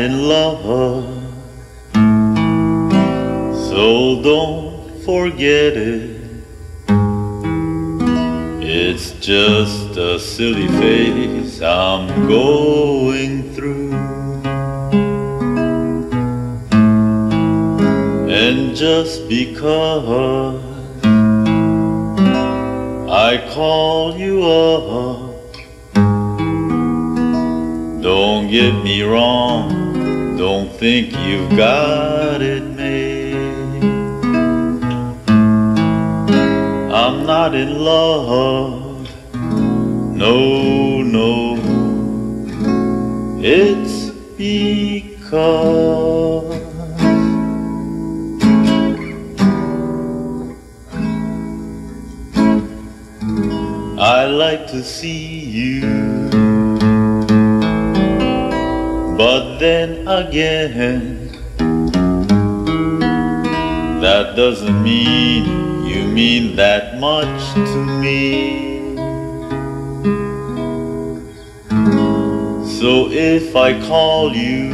in love, so don't forget it. It's just a silly phase I'm going through. And just because I call you up, don't get me wrong, don't think you've got it made. I'm not in love, no, no, it's because. I like to see you, but then again, that doesn't mean you mean that much to me. So if I call you,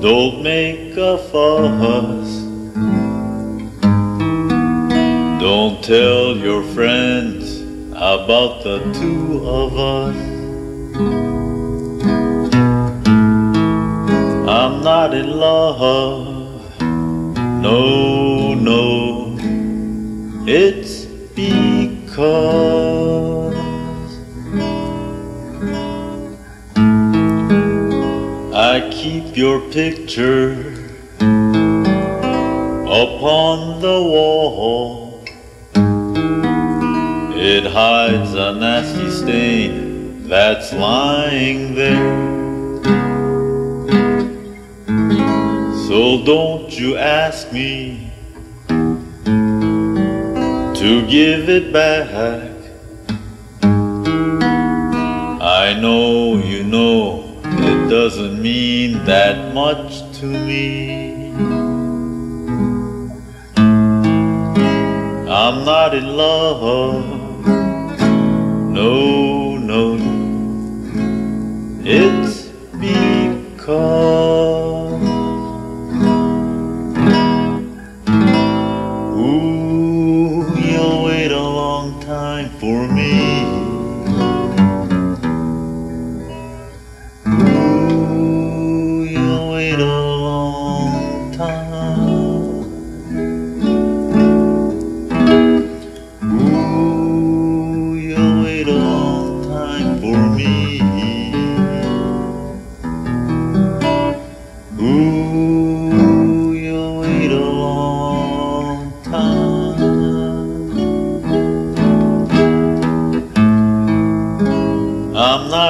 don't make a fuss. Don't tell your friends about the two of us. I'm not in love, no, no, it's because I keep your picture upon the wall. It hides a nasty stain that's lying there. Don't you ask me to give it back. I know you know it doesn't mean that much to me. I'm not in love. No,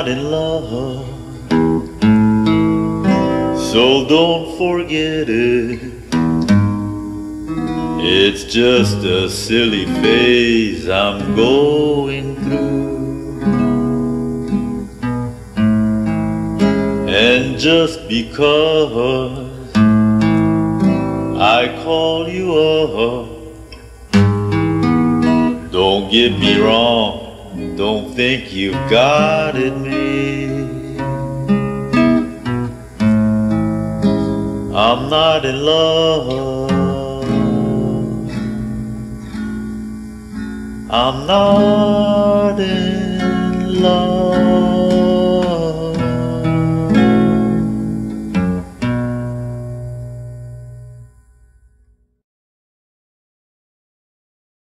not in love, so don't forget it. It's just a silly phase I'm going through. And just because I call you up, don't get me wrong, don't think you've got it made. I'm not in love. I'm not in love.